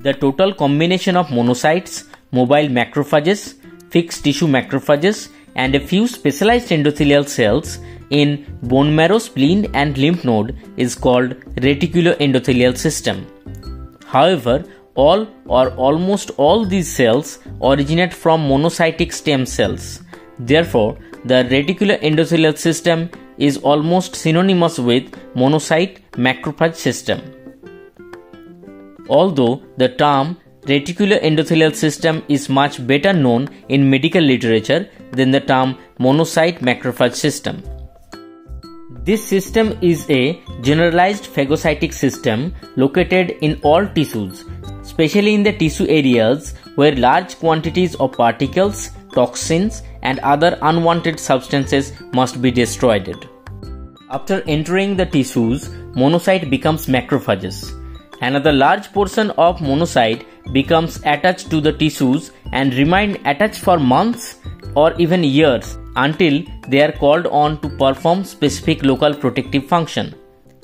The total combination of monocytes, mobile macrophages, fixed tissue macrophages, and a few specialized endothelial cells in bone marrow, spleen, and lymph node is called reticuloendothelial system. However, all or almost all these cells originate from monocytic stem cells. Therefore, the reticuloendothelial system is almost synonymous with monocyte macrophage system. Although the term reticuloendothelial system is much better known in medical literature than the term monocyte macrophage system. This system is a generalized phagocytic system located in all tissues, especially in the tissue areas where large quantities of particles, toxins, and other unwanted substances must be destroyed. After entering the tissues, monocyte becomes macrophages. Another large portion of monocyte becomes attached to the tissues and remain attached for months or even years until they are called on to perform specific local protective function.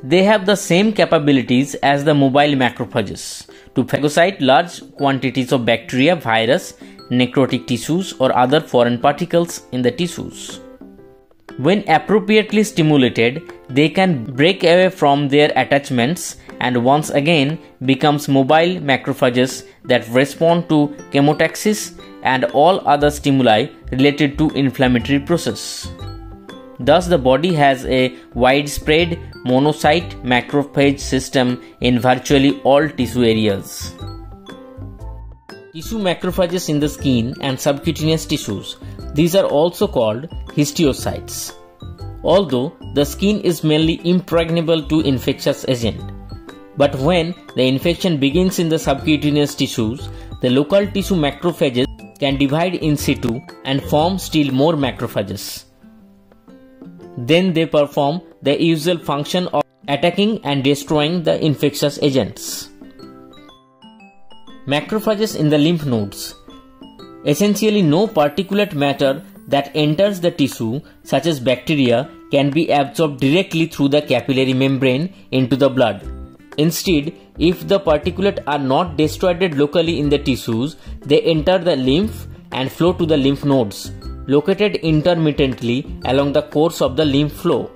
They have the same capabilities as the mobile macrophages to phagocyte large quantities of bacteria, virus, necrotic tissues or other foreign particles in the tissues. When appropriately stimulated, they can break away from their attachments and once again becomes mobile macrophages that respond to chemotaxis and all other stimuli related to inflammatory process. Thus the body has a widespread monocyte macrophage system in virtually all tissue areas. Tissue macrophages in the skin and subcutaneous tissues. These are also called histiocytes. Although the skin is mainly impregnable to infectious agent, but when the infection begins in the subcutaneous tissues, the local tissue macrophages can divide in situ and form still more macrophages. Then they perform the usual function of attacking and destroying the infectious agents. Macrophages in the lymph nodes. Essentially, no particulate matter that enters the tissue, such as bacteria, can be absorbed directly through the capillary membrane into the blood. Instead, if the particulate are not destroyed locally in the tissues, they enter the lymph and flow to the lymph nodes, located intermittently along the course of the lymph flow.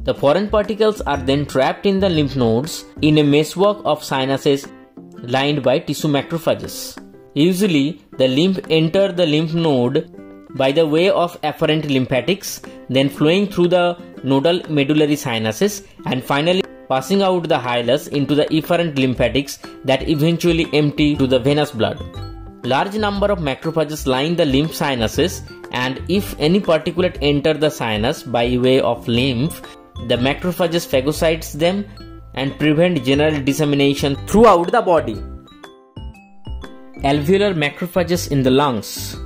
The foreign particles are then trapped in the lymph nodes in a meshwork of sinuses lined by tissue macrophages. Usually, the lymph enter the lymph node by the way of afferent lymphatics, then flowing through the nodal medullary sinuses and finally passing out the hilus into the efferent lymphatics that eventually empty to the venous blood. Large number of macrophages line the lymph sinuses and if any particulate enter the sinus by way of lymph, the macrophages phagocytes them and prevent general dissemination throughout the body. Alveolar macrophages in the lungs.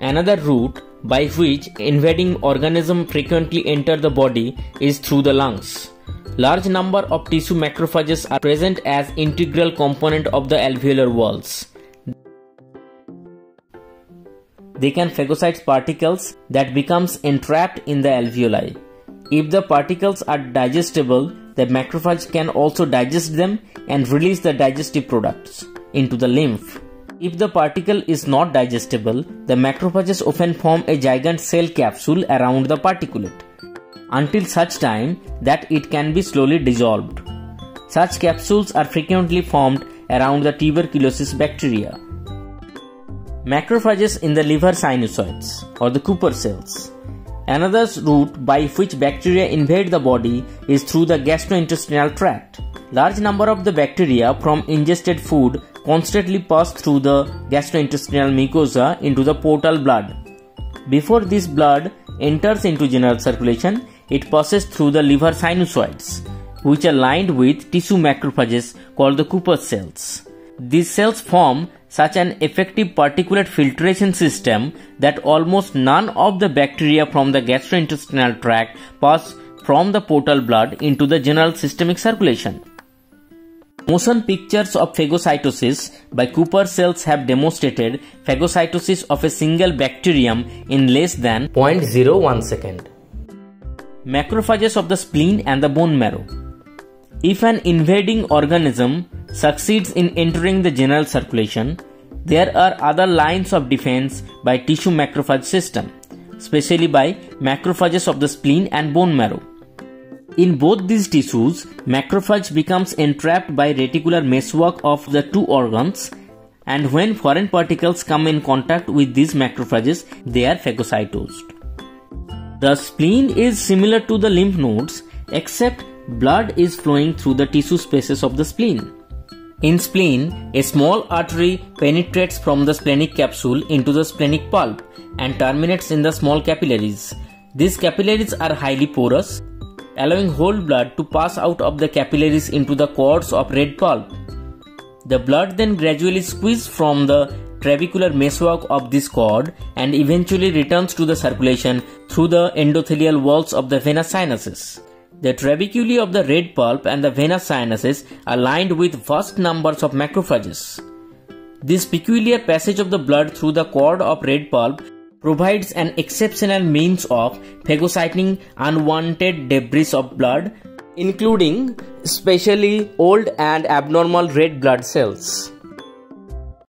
Another route by which invading organisms frequently enter the body is through the lungs. Large number of tissue macrophages are present as integral component of the alveolar walls. They can phagocyte particles that becomes entrapped in the alveoli. If the particles are digestible, the macrophage can also digest them and release the digestive products into the lymph. If the particle is not digestible, the macrophages often form a giant cell capsule around the particulate until such time that it can be slowly dissolved. Such capsules are frequently formed around the tuberculosis bacteria. Macrophages in the liver sinusoids or the Kupffer cells. Another route by which bacteria invade the body is through the gastrointestinal tract. Large number of the bacteria from ingested food constantly pass through the gastrointestinal mucosa into the portal blood. Before this blood enters into general circulation, it passes through the liver sinusoids, which are lined with tissue macrophages called the Kupffer cells. These cells form such an effective particulate filtration system that almost none of the bacteria from the gastrointestinal tract pass from the portal blood into the general systemic circulation. Motion pictures of phagocytosis by Kupffer cells have demonstrated phagocytosis of a single bacterium in less than 0.01 second macrophages of the spleen and the bone marrow. If an invading organism succeeds in entering the general circulation, there are other lines of defense by tissue macrophage system, especially by macrophages of the spleen and bone marrow. In both these tissues, macrophage becomes entrapped by reticular meshwork of the two organs and when foreign particles come in contact with these macrophages, they are phagocytosed. The spleen is similar to the lymph nodes except blood is flowing through the tissue spaces of the spleen. In spleen, a small artery penetrates from the splenic capsule into the splenic pulp and terminates in the small capillaries. These capillaries are highly porous, allowing whole blood to pass out of the capillaries into the cords of red pulp. The blood then gradually squeezes from the trabecular meshwork of this cord and eventually returns to the circulation through the endothelial walls of the venous sinuses. The trabeculae of the red pulp and the venous sinuses are lined with vast numbers of macrophages. This peculiar passage of the blood through the cord of red pulp provides an exceptional means of phagocyting unwanted debris of blood, including especially old and abnormal red blood cells.